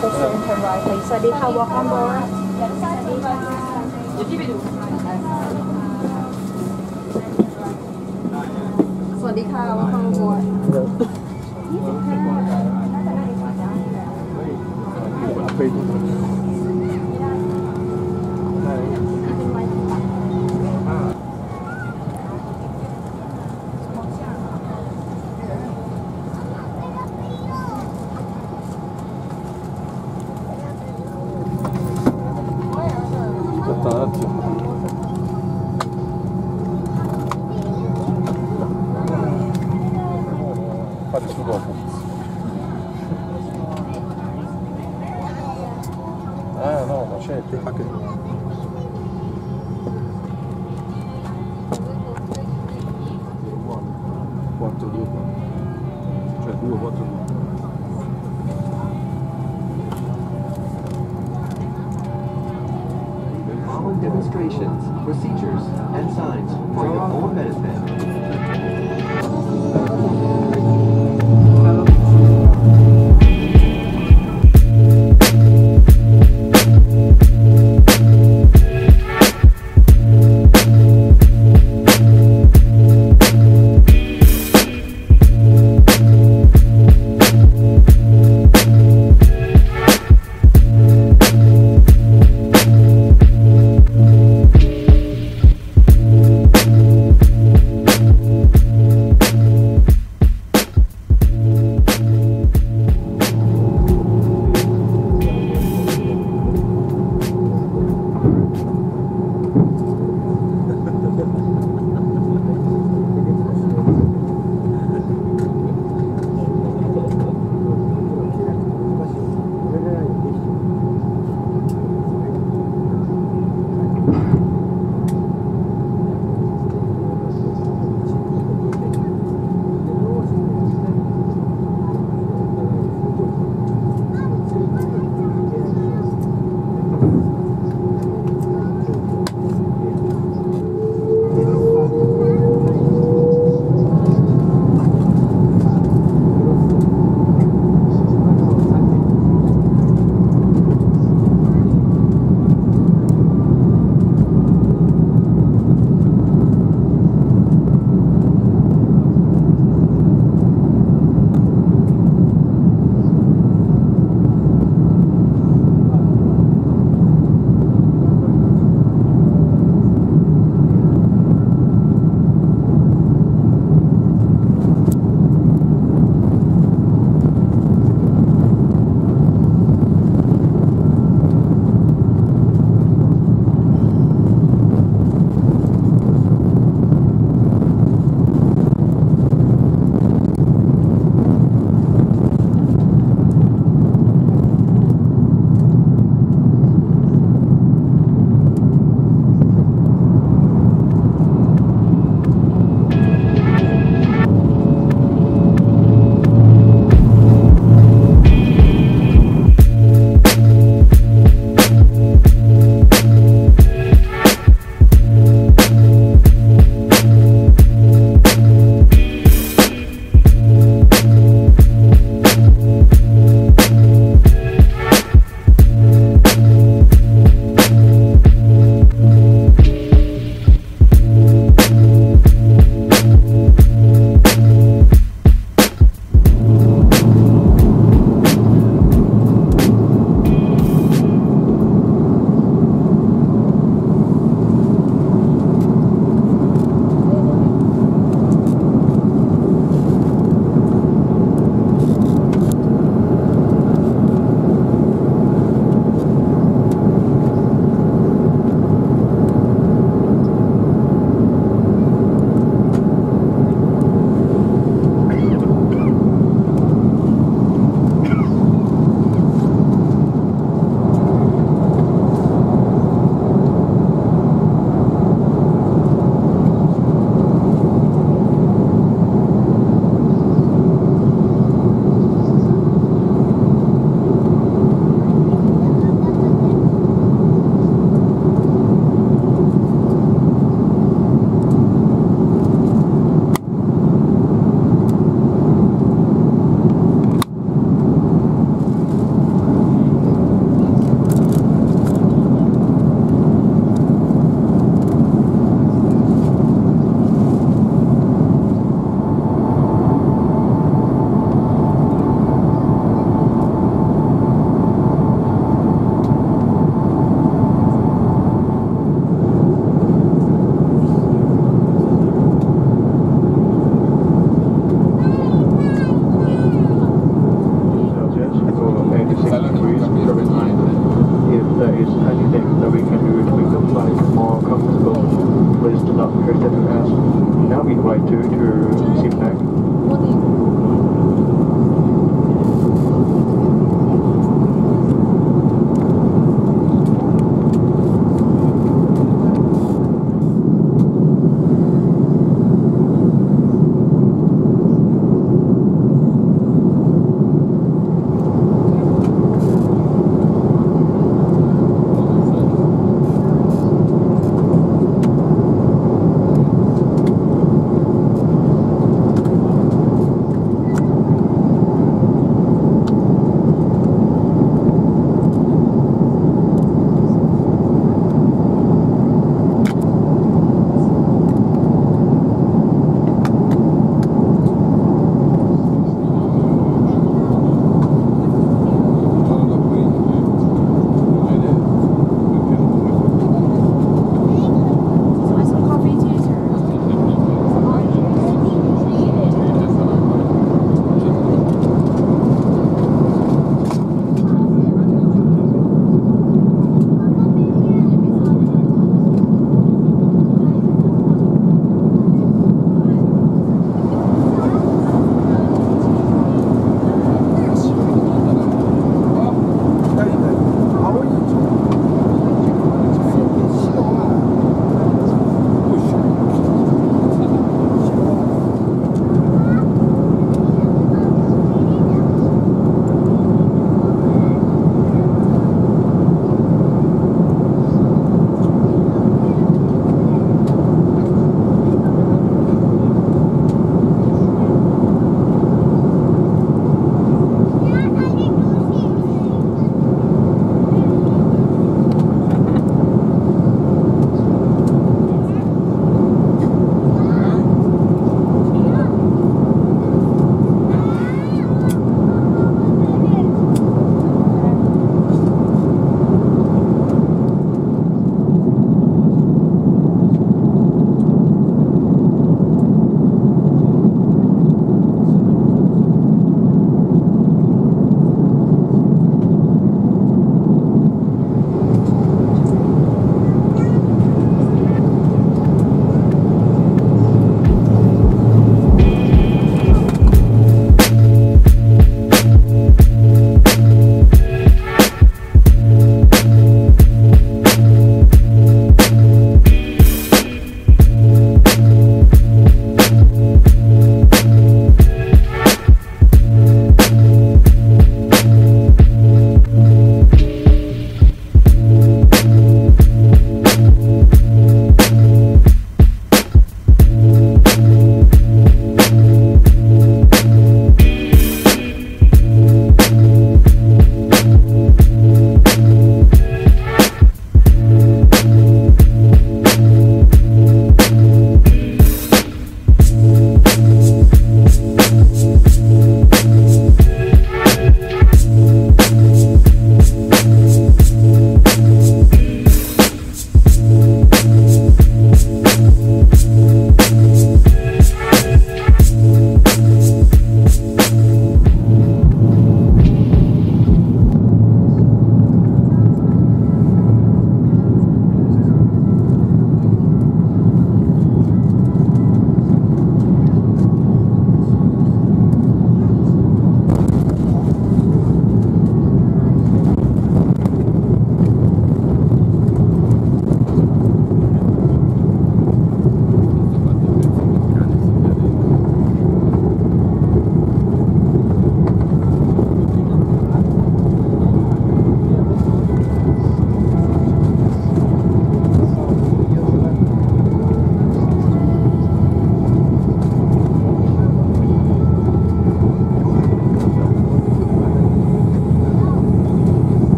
the center right สวัสดีค่ะ welcome board สวัสดีค่ะว่ไปดู สวัสดีค่ะยี่สิบห้าน่าจะได้ได้ due. following demonstrations, procedures, and signs Is anything that we can do to make them flight more comfortable. Please do not hurt anyone else. Now we invite you to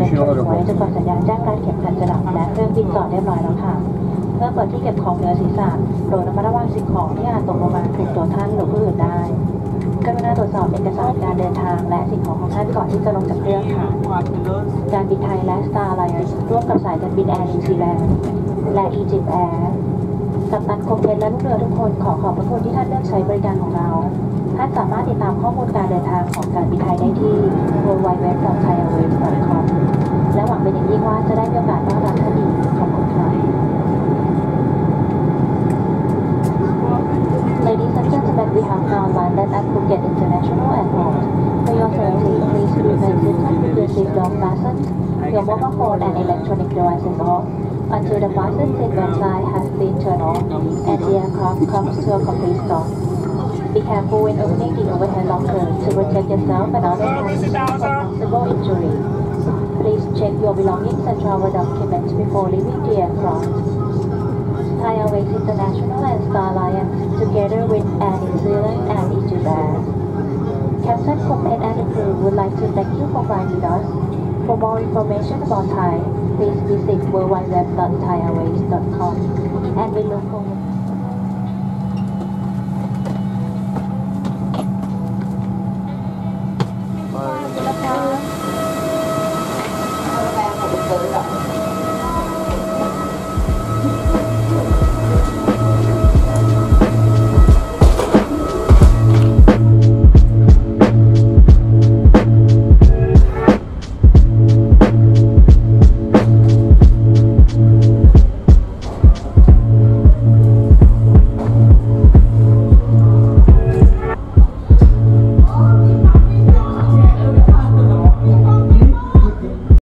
ถือและเก็บไว้จนกว่าสัญญาณแจ้งการเข็มขัดจะดับและเครื่องบินจอดเรียบร้อยแล้วค่ะเพื่อเปิดที่เก็บของเหนือศีรษะโปรดระมัดระวังสิ่งของที่อาจตกลงมาถูกตัวท่านหรือผู้อื่นได้กรุณาตรวจสอบเอกสารการเดินทางและสิ่งของของท่านก่อนที่จะลงจากเครื่องค่ะ การบินไทยและ Star Alliance ร่วมกับสายการบินแอร์นิวซีแลนด์และ Egypt Air กัปตันคมเพชรและลูกเรือทุกคนขอขอบพระคุณที่ท่านเลือกใช้บริการของเรา ท่านสามารถติดตามข้อมูลการเดินทางของการบินไทยได้ที่ www thai air seatbelt fastened, your mobile phone and electronic devices off until the fasten seatbelt sign has been turned on and the aircraft comes to a complete stop. Be careful when opening the overhead locker to protect yourself and others from possible injury. Please check your belongings and travel documents before leaving the aircraft. Thai Airways International and Star Alliance, together with Air New Zealand and Air. Captain and Attitude would like to thank you for finding us. For more information about Thai, please visit www.thaiairways.com and we look forward Bye. Bye.